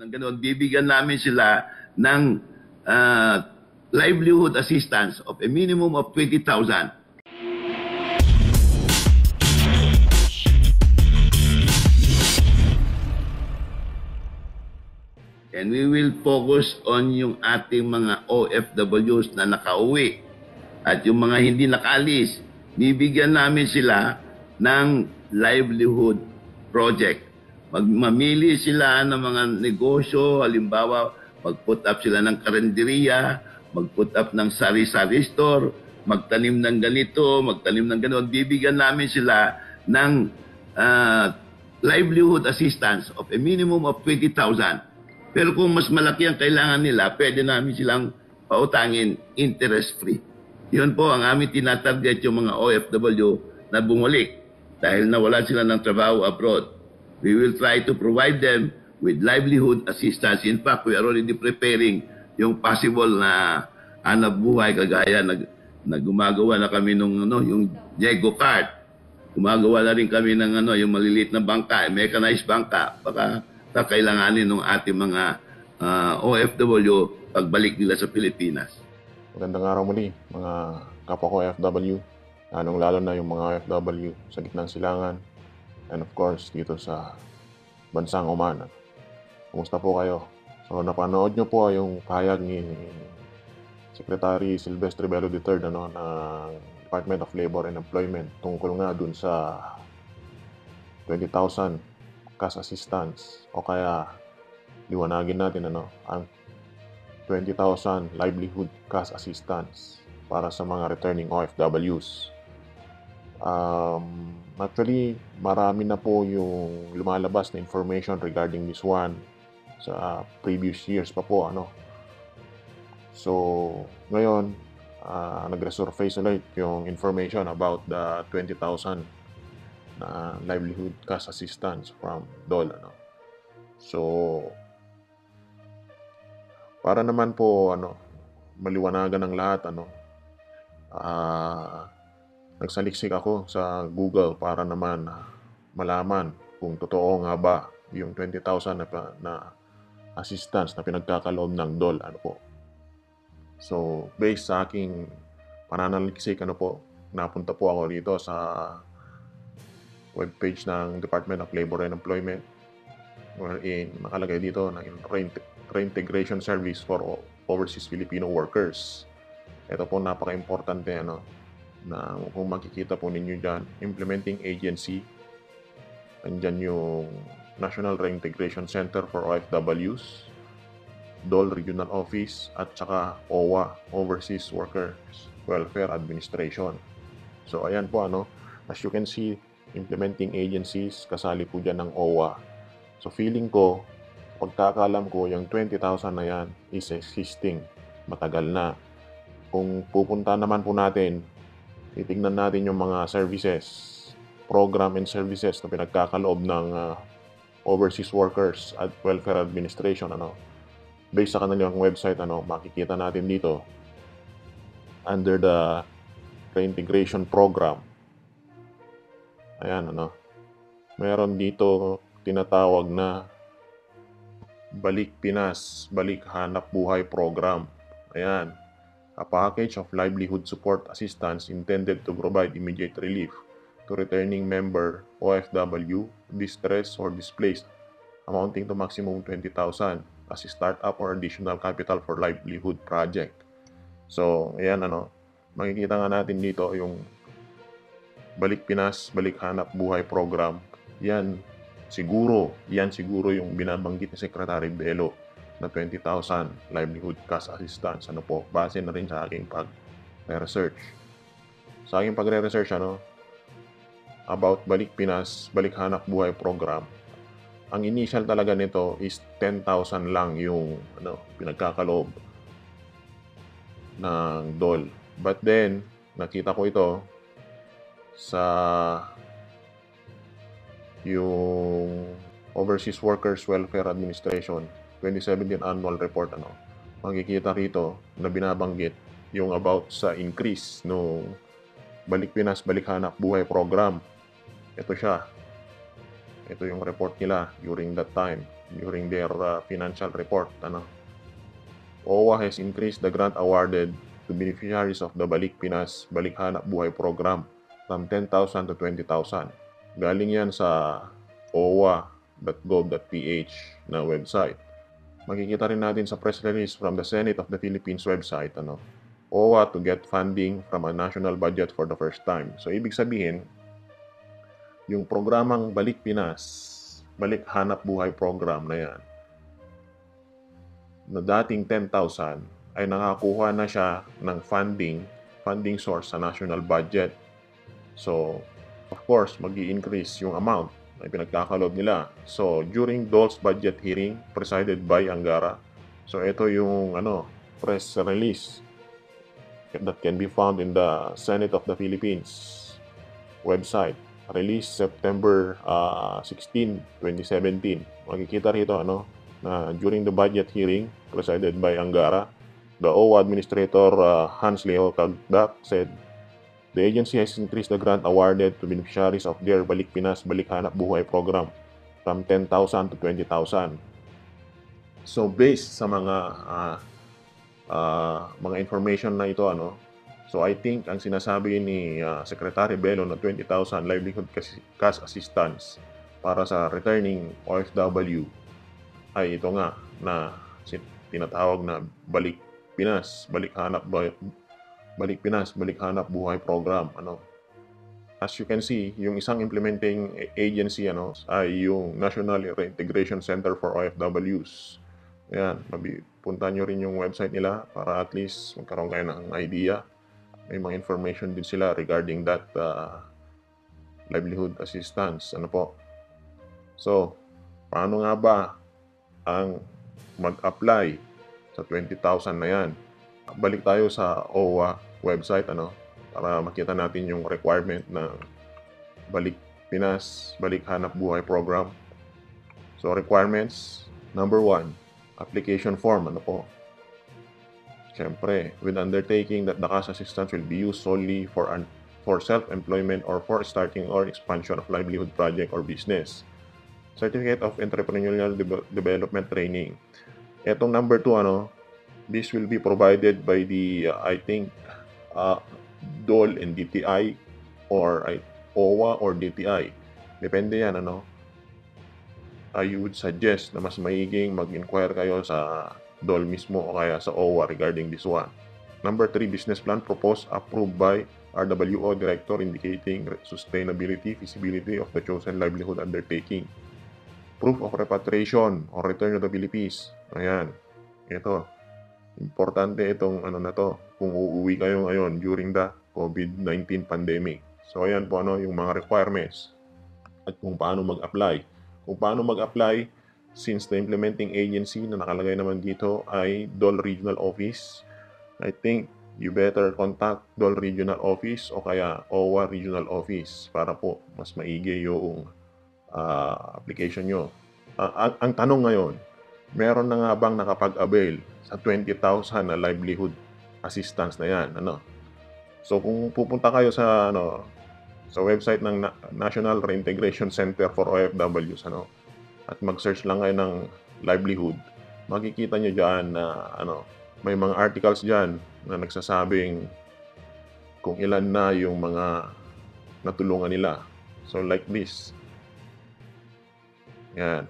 ng ganun, bibigyan namin sila ng ah, livelihood assistance of a minimum of 20,000. And we will focus on yung ating mga OFWs na nakauwi at yung mga hindi nakalis. Bibigyan namin sila ng livelihood project. Mag mamili sila ng mga negosyo, halimbawa, mag-put up sila ng karenderiya, mag-put up ng sari-sari store, magtanim ng ganito, magtanim ng ganoon. Bibigyan namin sila ng ah, livelihood assistance of a minimum of 20,000. Pero kung mas malaki ang kailangan nila, pwede namin silang pautangin interest-free. Yun po ang aming tinatarget yung mga OFW na bumalik dahil nawala sila ng trabaho abroad. We will try to provide them with livelihood assistance. In fact, we are already preparing yung possible na hanap buhay kagaya nag, na gumagawa na kami nung ano, yung Jego card. Gumagawa na rin kami ng ano, yung maliliit na bangka, mechanized bangka. Baka kakailanganin ng ating mga ah, OFW pagbalik nila sa Pilipinas. Magandang araw muli, mga kapwa ko FW, lalong lalo na yung mga FW sa gitnang silangan, and of course, dito sa bansang Oman. Kumusta po kayo? So, napanood nyo po yung pahayag ni Secretary Silvestre Bello III ano, ng Department of Labor and Employment tungkol nga dun sa 20,000 cash assistance o kaya liwanagin natin ano, ang 20,000 livelihood cash assistance para sa mga returning OFWs. Um, actually, marami na po yung lumalabas na information regarding this one sa previous years pa po. Ano. So, ngayon, uh, nag-resurface ulit yung information about the 20,000 na livelihood cash assistance from DOL. Ano. So, para naman po ano maliwanagan ng lahat ano ah nagsaliksik ako sa Google para naman ah, malaman kung totoo nga ba yung 20,000 na, na assistance na pinagkakaloob ng DOL ano po so based sa aking pananaliksik ano po napunta po ako dito sa webpage ng Department of Labor and Employment wherein nakalagay dito na in reint- reintegration service for overseas Filipino workers. Ito po napaka-importante ano na kung makikita po ninyo dyan, implementing agency, andyan yung National Reintegration Center for OFWs, DOL Regional Office, at saka OWA, Overseas Workers Welfare Administration. So ayan po ano, as you can see, implementing agencies, kasali po dyan ng OWA. So feeling ko, pagkakalam ko, yung 20,000 na yan is existing. Matagal na. Kung pupunta naman po natin, titignan natin yung mga services, program and services na pinagkakaloob ng ah, overseas workers at welfare administration ano based sa kanilang website ano makikita natin dito under the reintegration program ayan ano meron dito tinatawag na Balik Pinas, Balik Hanap Buhay Program. Ayan. A package of livelihood support assistance intended to provide immediate relief to returning member OFW distressed or displaced amounting to maximum 20,000 as a startup or additional capital for livelihood project. So, ayan ano, makikita nga natin dito yung Balik Pinas, Balik Hanap Buhay Program. Yan, siguro, yan siguro yung binabanggit ni Secretary Bello na 20,000 livelihood cash assistance. Ano po, base na rin sa aking pag-research. Sa aking pagre-research, ano, about Balik Pinas, Balik Hanap Buhay Program, ang initial talaga nito is 10,000 lang yung ano, pinagkakaloob ng DOL. But then, nakita ko ito sa yung Overseas Workers Welfare Administration 2017 annual report ano makikita rito na binabanggit yung about sa increase no Balik Pinas Balik Hanap Buhay program ito siya ito yung report nila during that time during their uh, financial report. Ano? OWA has increased the grant awarded to beneficiaries of the Balik Pinas Balik Hanap Buhay program from 10,000 to 20,000. Galing yan sa owa.gov.ph na website. Makikita rin natin sa press release from the Senate of the Philippines website, ano, OWA to get funding from a national budget for the first time. So, ibig sabihin, yung programang Balik Pinas, Balik Hanap Buhay program na yan, na dating 10,000 ay nakakuha na siya ng funding, funding source sa national budget. So, of course, mag increase yung amount na pinagkakalob nila. So, during Dole's budget hearing presided by Angara, so ito yung ano, press release that can be found in the Senate of the Philippines website. Released September uh, 16, 2017. Makikita rito ano, na during the budget hearing presided by Angara, the OWA Administrator uh, Hans Leo Kagdak said, The agency has increased the grant awarded to beneficiaries of their Balik Pinas Balik Hanap Buhay program from 10,000 to 20,000. So based sa mga uh, uh, mga information na ito ano, so I think ang sinasabi ni uh, Secretary Bello na 20,000 livelihood cash- assistance para sa returning OFW ay ito nga na tinatawag na Balik Pinas, Balik Hanap Balik Pinas, Balik Hanap Buhay program. Ano? As you can see, yung isang implementing agency ano, ay yung National Reintegration Center for OFWs. Ayan, punta nyo rin yung website nila para at least magkaroon kayo ng idea. May mga information din sila regarding that uh, livelihood assistance. Ano po? So, paano nga ba ang mag-apply sa 20,000 na yan? Balik tayo sa OWA website ano para makita natin yung requirement ng Balik Pinas Balik Hanap Buhay program. So requirements number one, application form ano po. Siyempre, with undertaking that the cash assistance will be used solely for an for self-employment or for starting or expansion of livelihood project or business. Certificate of Entrepreneurial Deve- Development Training. Etong number two, ano, this will be provided by the, uh, I think, uh, DOL and DTI or I, OWA or DTI. Depende yan, ano. I would suggest na mas maiging mag-inquire kayo sa DOL mismo o kaya sa OWA regarding this one. Number three, business plan proposed approved by RWO Director indicating sustainability, feasibility of the chosen livelihood undertaking. Proof of repatriation or return to the Philippines. Ayan. Ito. Importante itong ano na to. Kung uuwi kayo ngayon during the COVID-19 pandemic. So ayan po ano yung mga requirements at kung paano mag-apply. Kung paano mag-apply since the implementing agency na nakalagay naman dito ay DOL Regional Office. I think you better contact DOL Regional Office o kaya OWA Regional Office para po mas maigi yung ah, application nyo. Ah, ang, ang tanong ngayon, meron na nga bang nakapag-avail sa 20,000 na livelihood assistance na yan? Ano? So kung pupunta kayo sa ano sa website ng Na- National Reintegration Center for OFWs ano at mag-search lang kayo ng livelihood, makikita nyo dyan na ano, may mga articles dyan na nagsasabing kung ilan na yung mga natulungan nila. So like this. Yan.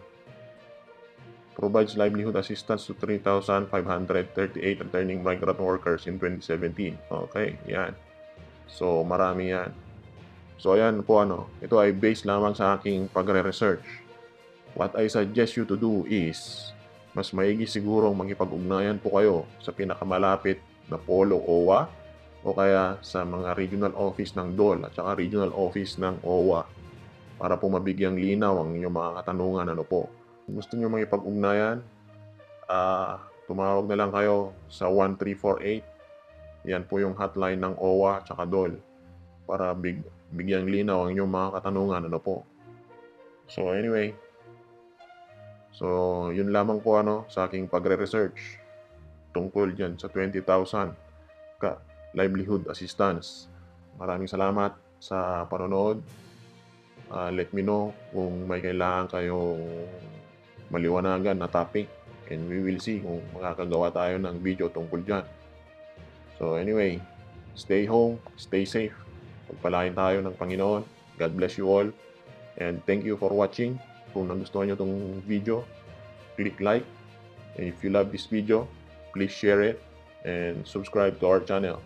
Provides livelihood assistance to 3,538 returning migrant workers in 2017. Okay, yan. So marami yan. So ayan po ano, ito ay based lamang sa aking pagre-research. What I suggest you to do is, mas maigi sigurong magipag-ugnayan po kayo sa pinakamalapit na Polo OWA o kaya sa mga regional office ng DOL at saka regional office ng OWA para po mabigyang linaw ang inyong mga katanungan ano po. Kung gusto nyo makipag-ugnayan, ah tumawag na lang kayo sa 1348. Yan po yung hotline ng OWA at DOL para big, bigyang linaw ang inyong mga katanungan ano po. So anyway, So, yun lamang po ano sa aking pagre-research tungkol dyan sa 20,000 ka livelihood assistance. Maraming salamat sa panonood. Ah, let me know kung may kailangan kayong maliwanagan na topic and we will see kung makakagawa tayo ng video tungkol dyan. So anyway, stay home, stay safe. Pagpalain tayo ng Panginoon. God bless you all. And thank you for watching. Kung nagustuhan nyo itong video, click like. And if you love this video, please share it and subscribe to our channel.